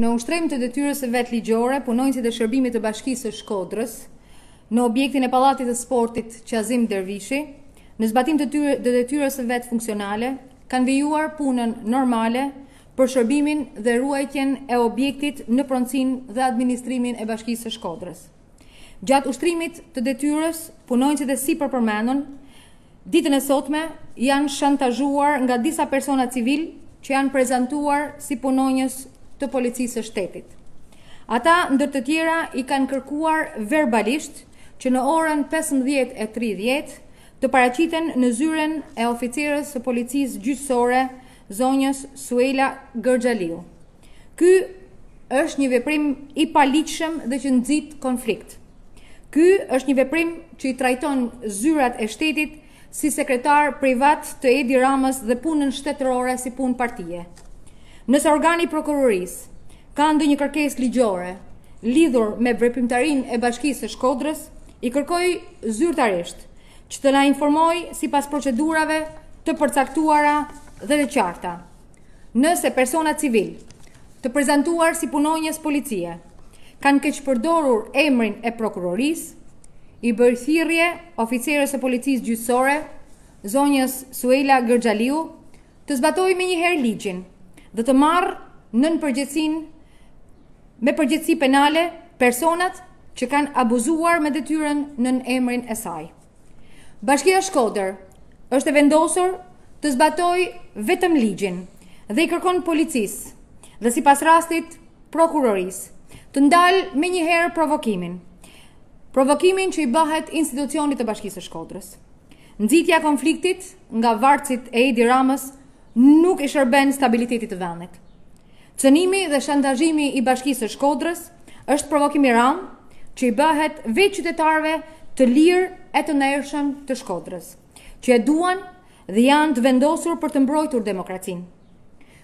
Në ushtrim të detyrës së vet ligjore, punonjësit e shërbimit të Bashkisë së Shkodrës, në objektin e Pallatit të Sportit Qazim Dervishi, në zbatim të detyrës së vet funksionale, kanë vijuar punën normale për shërbimin dhe ruajtjen e objektit në pronësinë dhe administrimin e Bashkisë së Shkodrës. Gjatë ushtrimit të detyrës, punonjësit e sipërpërmendun ditën e sotme janë shantazhuar nga disa persona civilë që janë prezantuar si punonjës të Policisë së Shtetit. Ata ndër të tjera i kanë kërkuar verbalisht që në orën 15:30 të paraqiten në zyrën e oficeres së Policisë Gjyqësore, zonjës Suela Gërxhaliu. Ky është një veprim i paligjshëm dhe që nxit konflikt. Ky është një veprim që i trajton zyrat e shtetit si sekretarë privatë të Edi Ramës dhe punën shtetërore si punë partie. Nëse organi i prokurorisë ka ndonjë kërkesë ligjore lidhur me veprimtarinë e Bashkisë së Shkodrës, i kërkoj zyrtarisht që të na informojë sipas procedurave të përcaktuara dhe të qarta. Nëse persona civilë, të prezantuar si punonjës policie, kanë keqpërdorur emrin e Prokurorisë, i bëj thirrje oficeres së Policisë Gjyqësore, zonjës Suela Gërxhaliu, të zbatojë menjëherë ligjin dhe të marrë nën përgjegjësinë me përgjegjësi penale personat që kanë abuzuar me detyrën nën emrin e saj. Bashkia Shkodër është e vendosur të zbatojë vetëm ligjin dhe i kërkon policisë dhe sipas rastit prokurorisë të ndalë menjëherë provokimin. Provokimin që i bahet institucionit të bashkisë së Shkodrës. Nxitja e konfliktit nga vartësit e Edi Ramës nuk i shërben stabilitetit të vendit. Cënimi dhe shantazhimi i bashkisë së Shkodrës është provokim i randë që i bëhet vetë qytetarëve të lirë e të nershëm të Shkodrës, që e duan dhe janë të vendosur për të mbrojtur demokracinë.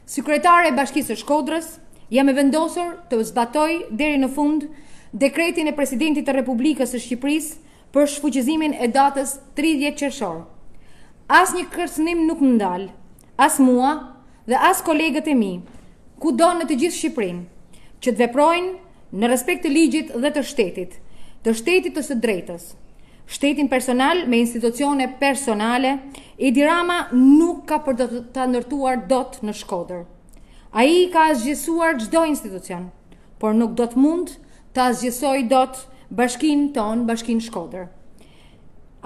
Si kryetare e bashkisë së Shkodrës, jam e vendosur të zbatoj deri në fund dekretin e Presidentit të Republikës së Shqipërisë për shfuqizimin e datës tridhjetë qershor. Asnjë kërcënim nuk më ndal, as mua dhe as kolegët e mi, kudo në të gjithë Shqipërinë, që të veprojnë në respekt të ligjit dhe të shtetit, të shtetit të së drejtës. Shtetin personal me institucione personale, Edi Rama nuk ka për ta ndërtuar dot në Shkodër. Ai ka asgjësuar çdo institucion. por nuk do të mund ta asgjësojë dot bashkinë tonë, bashkinë Shkodër.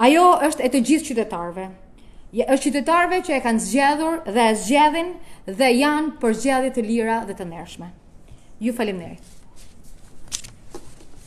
Ajo është e të gjithë qytetarëve, është e qytetarëve që e kanë zgjedhur dhe e zgjedhin dhe janë për zgjedhje të lira dhe të ndershme. Ju faleminderit.